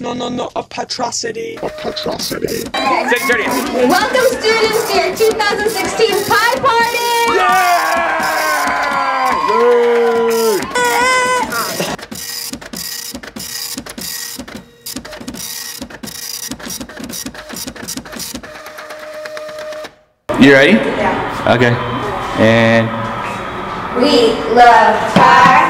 No, no, no, of patrocity. Of patrocity. Six thirty. Welcome students to your 2016 Pie Party! Yeah! You ready? Yeah. Okay. And We love pie.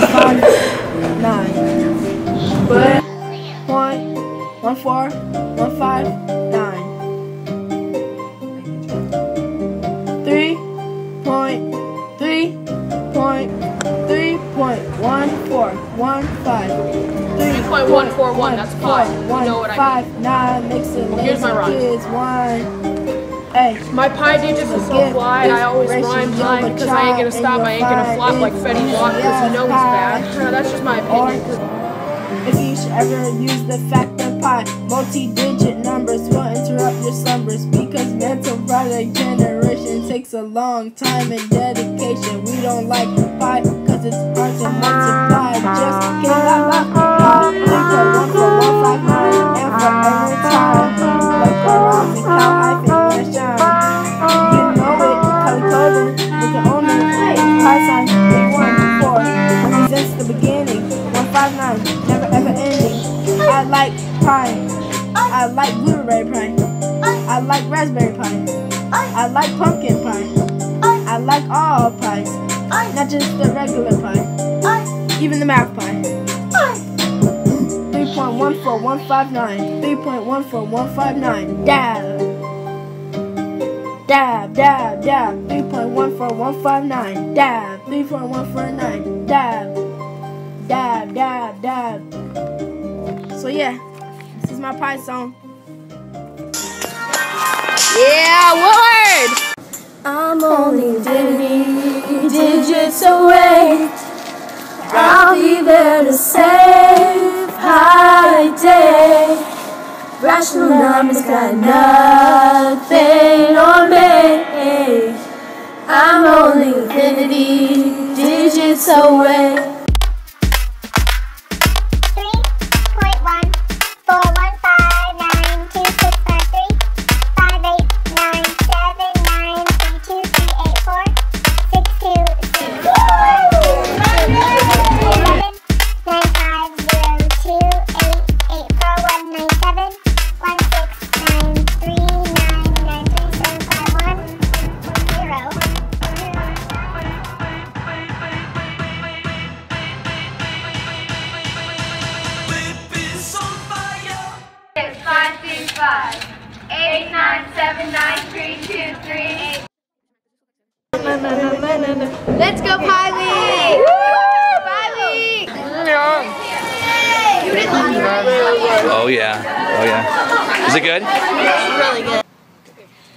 nine. One, one four, one five, nine. Three point three point three point one four one five. Three point one four one, that's pi. You know what I five nine makes it here's my rhyme. kids one. Hey. My pi digits are so fly, I always rhyme high because I ain't gonna stop, I ain't gonna flop like Fetty Wap because you know he's bad. That's just my opinion. If you should ever use the factor pi, multi-digit numbers will interrupt your slumbers because mental product generation takes a long time and dedication. We don't like pi because it's hard to multiply. Just get it out of pi. Think for one for one five nine and for every time. Never ever ending. I like pie. I like blueberry pie. I like raspberry pie. I like pumpkin pie. I like all pies, not just the regular pie. Even the math pie. 3.14159. 3.14159. Dab. Dab, dab, dab. 3.14159. Dab. 3.149. Dab. Dab, dab, dab. So yeah, this is my pie song. Yeah, Lord! I'm only 50 digits away. I'll be there to save high day. Rational numbers got nothing on me. I'm only 50 digits away. Oh yeah, oh yeah. Is it good? It's really good.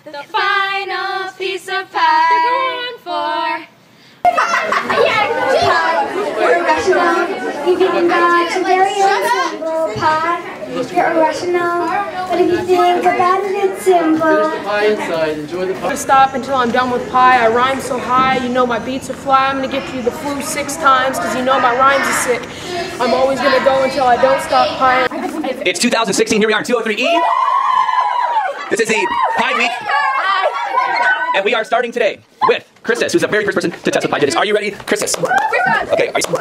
The final piece of pie. They're going for. We're irrational, even God's very own simple pie. You're irrational, but if you think about it, it's simple. to stop until I'm done with pie. I rhyme so high, you know my beats are fly. I'm gonna get you the flu six times, cause you know my rhymes are sick. I'm always gonna go until I don't stop pie. It's 2016. Here we are in 203E. This is the Pie Week. And we are starting today with Christus, who's the very first person to test the pie digits. Are you ready, Christus? Okay, are you,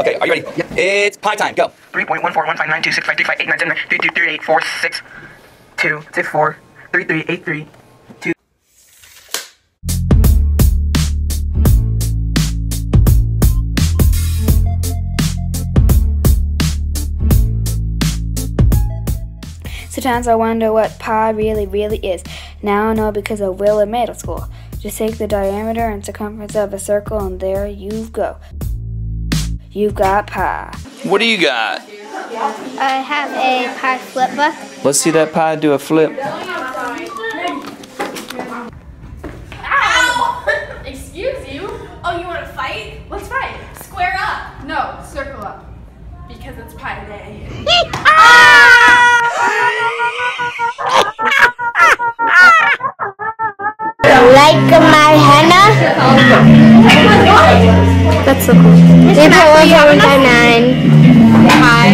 okay, are you ready? Yeah. It's pie time, go. 3.14159653589732384662643383 Sometimes I wonder what pi really, really is. Now I know because of Willard Middle School. Just take the diameter and circumference of a circle, and there you go. You've got pi. What do you got? I have a pie flip book. Let's see that pie do a flip. Excuse you? Oh, you want to fight? Let's fight. Square up. No, circle up. Because it's pie day. Ah! Like my henna. That's so cool. 3.1459. Hi.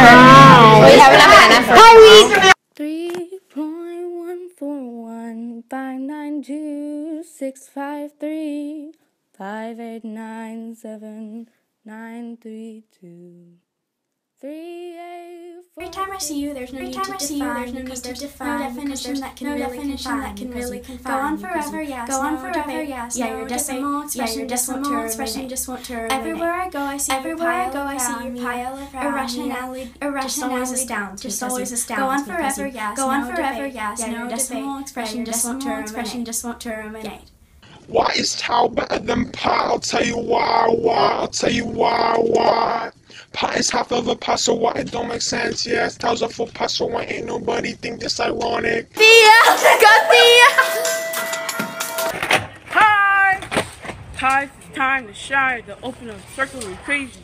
Hi. We have enough henna for Hi week. Three point one four one five nine two six five three five eight nine seven nine three two three eight four. Every time I see you, there's no Every need time to I see you, define. there's no need to define, No definition that can no really definition confine. that can really confine, Go on forever, we yes. go on no forever, debate. yes, Yeah, no your decimal expression Yeah, your decimal terminate. expression just won't terminate. Everywhere I go, I see Everywhere I go, I see pile your around pile me. around Irrationality, just always astounds. just always astounds Go on forever, you- yes. go on forever, yes, Yeah, no your decimal expression just won't decimal expression just won't terminate. Why is tau better than pi? I'll tell you why, why. I'll tell you why, why. Pi is half of a pi, so why it don't make sense? Yes, tau's a full pi, so why ain't nobody think this ironic? Time! Time, it's time to shine, to open a circle of crazy.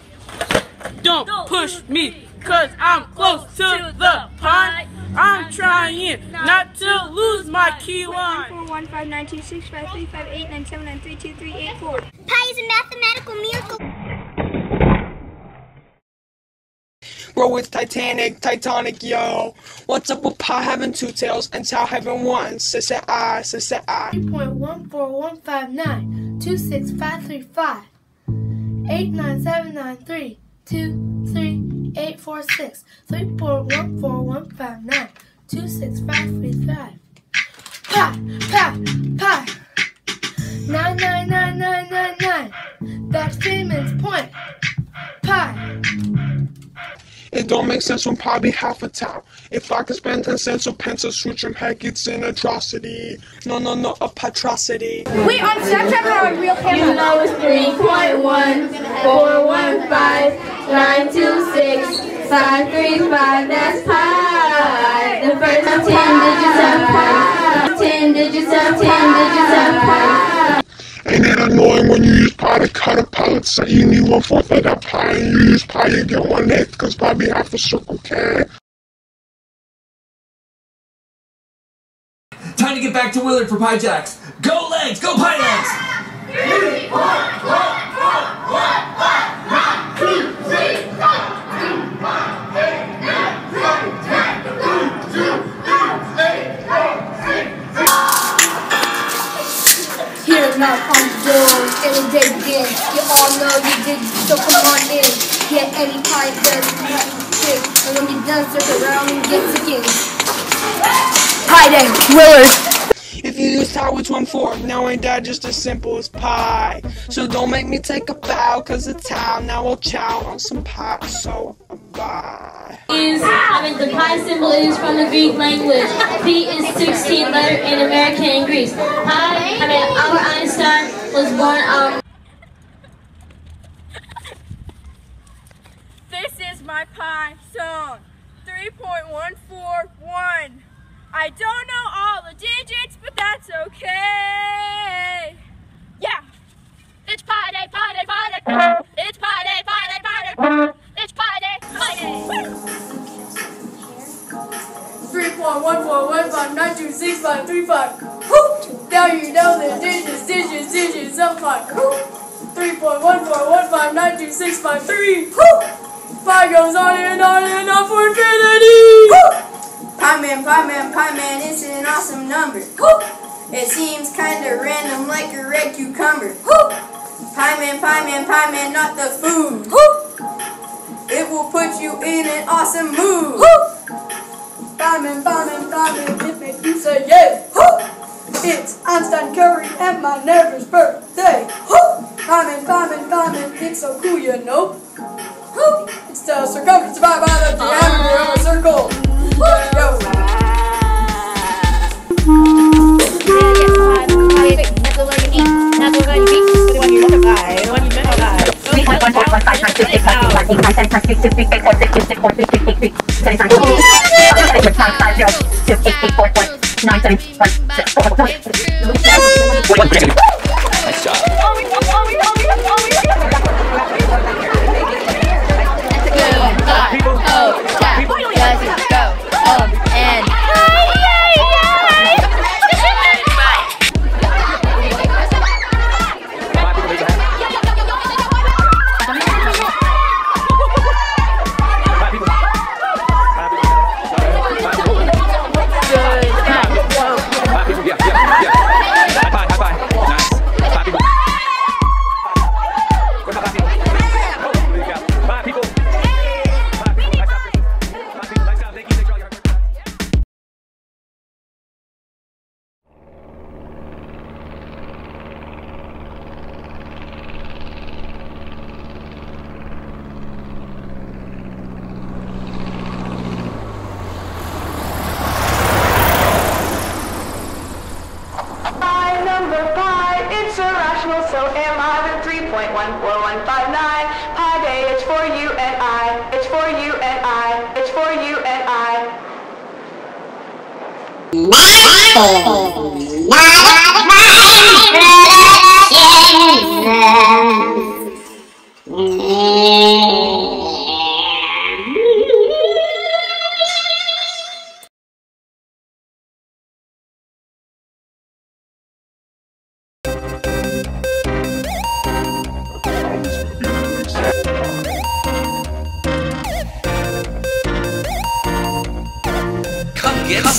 Don't push me, cause I'm close to the pie. I'm trying not to lose my key line. Four one five nine two six five three five eight nine seven nine three two three eight four. Pi is a mathematical miracle. Bro, it's Titanic, Titanic, yo. What's up with pi having two tails and tau having one? Sis and I, sis and I. point one four one five nine. Two six five three five. Eight nine seven nine three. Two three eight four six. three point one four one five nine. Two six five three five. Pi pi pi nine nine nine nine nine nine. That's Freeman's point It don't make sense when pi be half a tau. If I could spend 10 cents on pencils, switch them, heck, it's an atrocity. No, no, no, a patrocity. Wait, on Snapchat or on real camera? You know it's 3.14159265535. That's pi. The first 10 digits of pi. 10 digits of 10 digits of pi. Ain't it annoying when you use pi to cut a pallet? Say you need one fourth of that pie, and you use pi, you get one eighth, cause pi be half a circle can. Time to get back to Willard for Pie Jacks. Go legs! Go Pie legs! Here now comes the door, and the day begins. You all know you did, so come on in. Get any pie does trick, and when you're done, circle around and get again. Pie day, Willard. If you use tau, it's one fourth. Now ain't that just as simple as pie? So don't make me take a bow, cause it's tau. Now I'll chow on some pie, so bye. is, I mean, the pi symbol is from the Greek language. P is 16 letter in American and Greece. Pi, I mean, Albert Einstein was born um, This is my pie song. 3.141. I don't know all the digits, but that's okay. Yeah. It's pie day, pie day, pie day. It's pie day, pie day, pie day. It's pie day, pie day. 3.14159265535. Now you know the digits, digits, digits of pi. 3.141592653. Pi goes on and on and on for infinity. Pie man, pie man, pie man, it's an awesome number. Woo! It seems kinda random like a red cucumber. Woo! Pie man, pie man, pie man, not the food. Woo! It will put you in an awesome mood. Woo! Pie man, pie man, pie man, if it makes you say yeah. It's Einstein Curry and my neighbor's birthday. Pie man, pie man, it's so cool, you know. Woo! It's the circumference divided by the diameter of a circle. Woo! Yo! Nice 1.14159. Pi Day, it's for you and I. It's for you and I. It's for you and I. Not, not, not, not,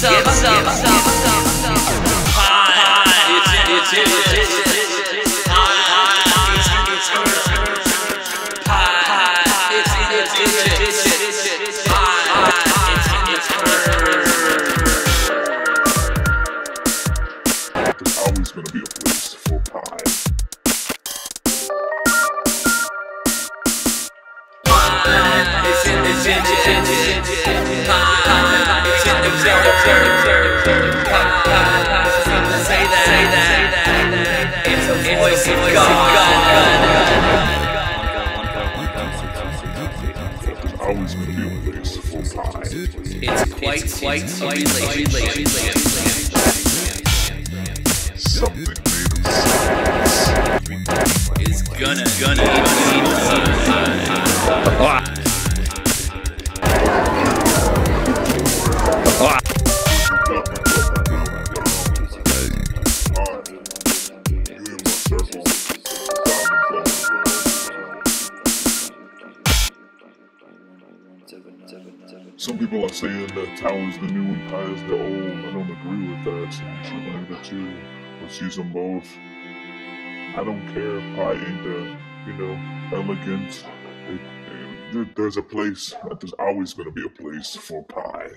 some, some, some, quite, quite a relationship. Some people are saying that tau's the new and pie is the old. I don't agree with that. Combine the two. Let's use them both. I don't care. Pie ain't the, you know, elegant. It, it, there- there's a place. There's always gonna be a place for pie.